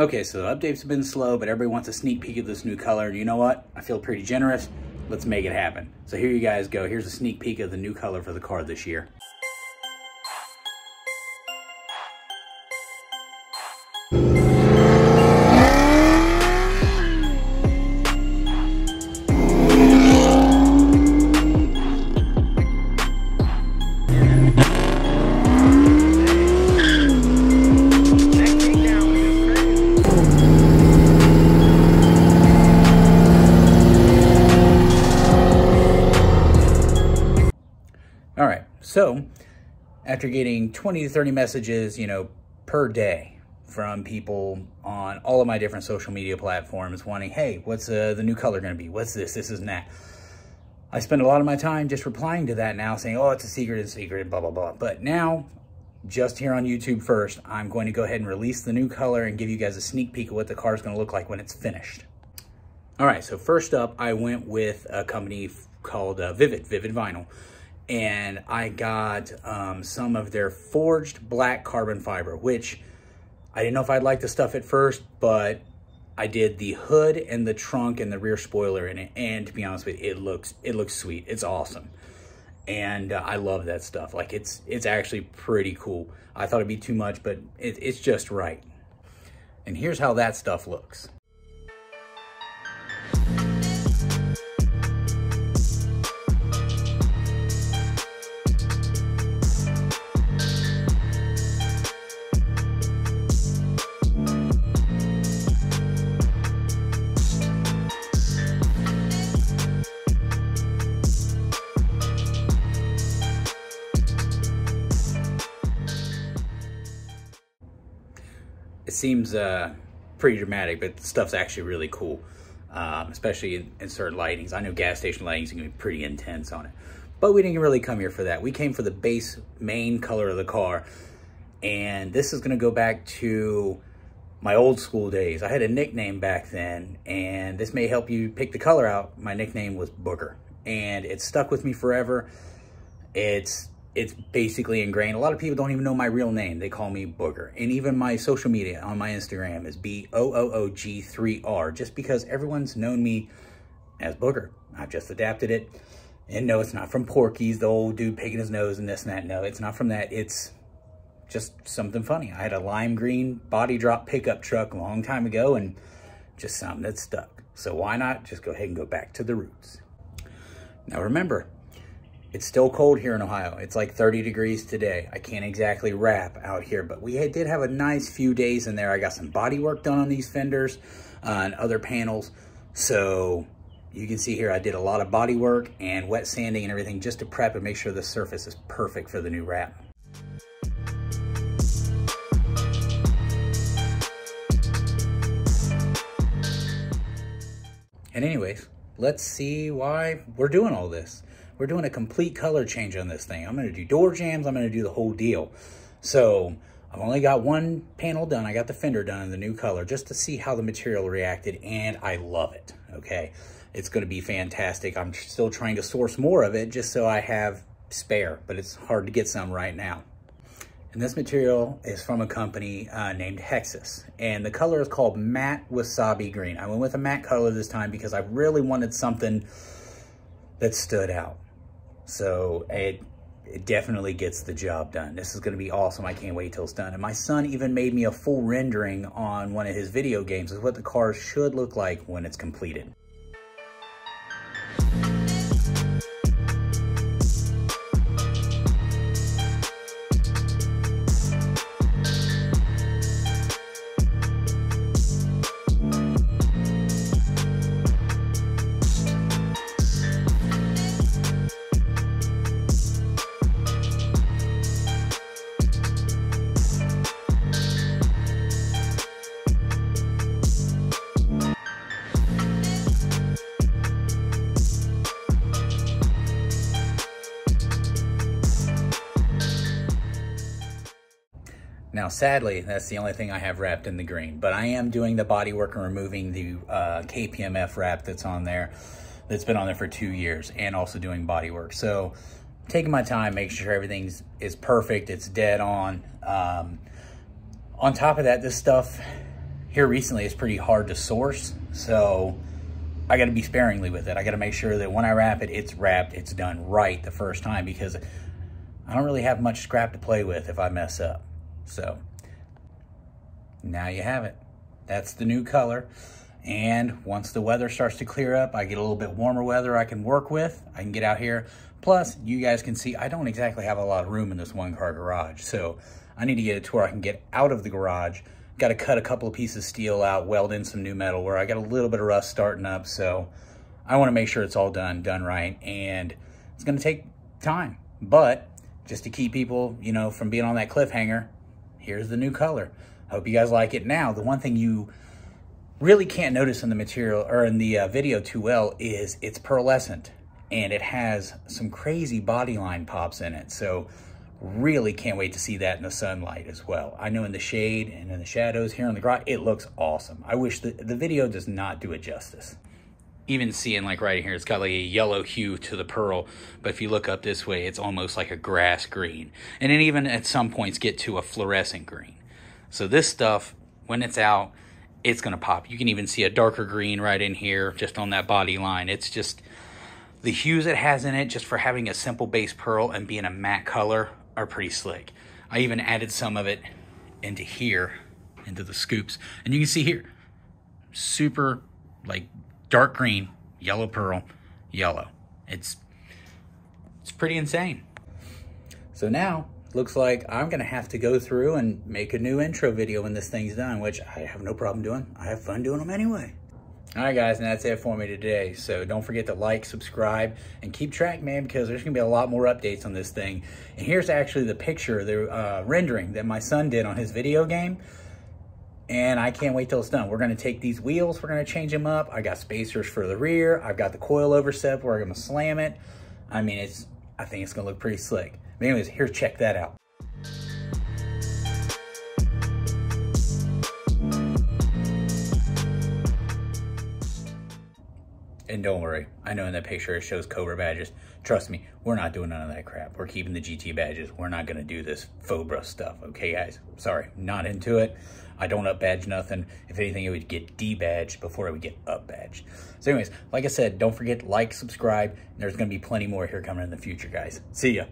Okay, so the updates have been slow, but everybody wants a sneak peek of this new color. And you know what? I feel pretty generous. Let's make it happen. So here you guys go. Here's a sneak peek of the new color for the car this year. So after getting 20 to 30 messages, you know, per day from people on all of my different social media platforms wanting, hey, what's uh, the new color going to be? What's this? This is that. I spend a lot of my time just replying to that now saying, oh, it's a secret, it's a secret, blah, blah, blah. But now, just here on YouTube first, I'm going to go ahead and release the new color and give you guys a sneak peek of what the car is going to look like when it's finished. All right, so first up, I went with a company called uh, Vivid, Vivid Vinyl and I got um, some of their forged black carbon fiber, which I didn't know if I'd like the stuff at first, but I did the hood and the trunk and the rear spoiler in it. And to be honest with you, it looks, it looks sweet. It's awesome. And uh, I love that stuff. Like it's, it's actually pretty cool. I thought it'd be too much, but it, it's just right. And here's how that stuff looks. It seems uh, pretty dramatic, but stuff's actually really cool, um, especially in, in, certain lightings. I know gas station lightings can be pretty intense on it, but we didn't really come here for that. We came for the base main color of the car, and this is going to go back to my old school days. I had a nickname back then, and this may help you pick the color out. My nickname was Booger, and it stuck with me forever. It's it's basically ingrained. A lot of people don't even know my real name. They call me Booger. And even my social media on my Instagram is B-O-O-O-G-3-R, just because everyone's known me as Booger. I've just adapted it. And no, it's not from Porky's, the old dude picking his nose and this and that. No, it's not from that. It's just something funny. I had a lime green body drop pickup truck a long time ago and just something that stuck. So why not just go ahead and go back to the roots. Now remember, it's still cold here in Ohio. It's like 30 degrees today. I can't exactly wrap out here, but we did have a nice few days in there. I got some body work done on these fenders uh, and other panels. So you can see here, I did a lot of body work and wet sanding and everything just to prep and make sure the surface is perfect for the new wrap. And anyways, let's see why we're doing all this. We're doing a complete color change on this thing. I'm going to do door jambs. I'm going to do the whole deal. So I've only got one panel done. I got the fender done in the new color just to see how the material reacted, and I love it, okay? It's going to be fantastic. I'm still trying to source more of it just so I have spare, but it's hard to get some right now. And this material is from a company uh, named Hexis. And the color is called Matte Wasabi Green. I went with a matte color this time because I really wanted something that stood out. So it, it definitely gets the job done. This is going to be awesome. I can't wait till it's done. And my son even made me a full rendering on one of his video games of what the car should look like when it's completed. Now, sadly, that's the only thing I have wrapped in the green, but I am doing the body work and removing the uh, KPMF wrap that's on there, that's been on there for two years, and also doing body work. So taking my time, making sure everything's is perfect, it's dead on. Um, on top of that, this stuff here recently is pretty hard to source. So I got to be sparingly with it. I got to make sure that when I wrap it, it's wrapped, it's done right the first time because I don't really have much scrap to play with if I mess up. So now you have it. That's the new color. And once the weather starts to clear up, I get a little bit warmer weather I can work with. I can get out here. Plus, you guys can see I don't exactly have a lot of room in this one car garage. So I need to get it to where I can get out of the garage. Got to cut a couple of pieces of steel out, weld in some new metal where I got a little bit of rust starting up. So I want to make sure it's all done, done right. And it's going to take time. But just to keep people, you know, from being on that cliffhanger, here's the new color. Hope you guys like it. Now, the one thing you really can't notice in the material or in the uh, video too well is it's pearlescent and it has some crazy body line pops in it. So really can't wait to see that in the sunlight as well. I know in the shade and in the shadows here on the garage, it looks awesome. I wish the, the video does not do it justice. Even seeing like right here, it's got like a yellow hue to the pearl. But if you look up this way, it's almost like a grass green. And then even at some points get to a fluorescent green. So this stuff, when it's out, it's going to pop. You can even see a darker green right in here, just on that body line. It's just, the hues it has in it, just for having a simple base pearl and being a matte color, are pretty slick. I even added some of it into here, into the scoops. And you can see here, super, like, dark green, yellow pearl, yellow. It's, it's pretty insane. So now, looks like I'm to have to go through and make a new intro video when this thing's done, which I have no problem doing. I have fun doing them anyway. All right, guys, and that's it for me today. So don't forget to like, subscribe, and keep track, man, because there's going to be a lot more updates on this thing. And here's actually the picture, the uh, rendering that my son did on his video game. And I can't wait till it's done. We're to take these wheels, we're to change them up. I got spacers for the rear. I've got the coilover set where I'm to slam it. I mean, it's. I think it's to look pretty slick. But anyways, here, check that out. And don't worry, I know in that picture it shows Cobra badges. Trust me, we're not doing none of that crap. We're keeping the GT badges. We're not gonna do this Fobra stuff, okay guys? Sorry, not into it. I don't up badge nothing. If anything, it would get debadged before it would get up badged. So anyways, like I said, don't forget like, subscribe. There's gonna be plenty more here coming in the future, guys. See ya.